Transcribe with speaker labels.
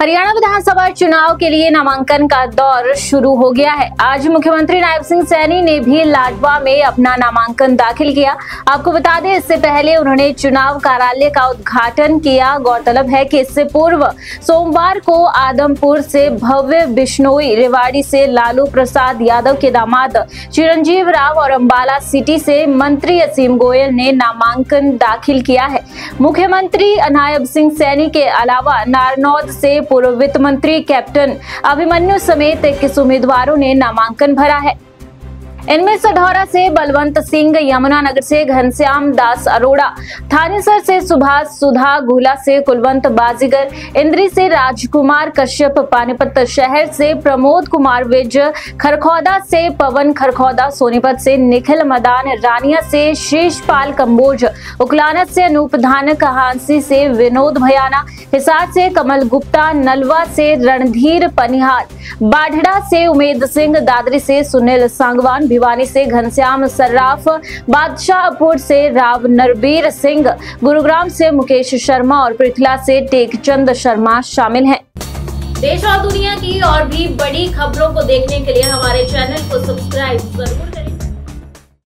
Speaker 1: हरियाणा विधानसभा चुनाव के लिए नामांकन का दौर शुरू हो गया है। आज मुख्यमंत्री नायब सिंह सैनी ने भी लाडवा में अपना नामांकन दाखिल किया। आपको बता दें, इससे पहले उन्होंने चुनाव कार्यालय का उद्घाटन किया। गौरतलब है कि इससे पूर्व सोमवार को आदमपुर से भव्य बिश्नोई रेवाड़ी से लालू प्रसाद यादव के दामाद चिरंजीव राव और अम्बाला सिटी से मंत्री असीम गोयल ने नामांकन दाखिल किया है। मुख्यमंत्री नायब सिंह सैनी के अलावा नारनौद से पूर्व वित्त मंत्री कैप्टन अभिमन्यु समेत इक्कीस उम्मीदवारों ने नामांकन भरा है? इनमें सढौरा से बलवंत सिंह यमुनानगर से घनश्याम दास अरोड़ा, थानेसर से सुभाष सुधा, गुला से कुलवंत बाजीगर, इंद्री से राजकुमार कश्यप, पानीपत शहर से प्रमोद कुमार विज, खरखौदा से पवन खरखौदा, सोनीपत से निखिल मदान, रानिया से शेषपाल कंबोज उकलाना से अनूप धानक, हांसी से विनोद भयाना, हिसार से कमल गुप्ता, नलवा से रणधीर पनिहार। बाढ़ड़ा से उमेद सिंह, दादरी से सुनील सांगवान, भिवानी से घनश्याम सर्राफ, बादशाहपुर से राव नरबीर सिंह, गुरुग्राम से मुकेश शर्मा और पृथला से टेकचंद शर्मा शामिल हैं। देश और दुनिया की और भी बड़ी खबरों को देखने के लिए हमारे चैनल को सब्सक्राइब ज़रूर करें।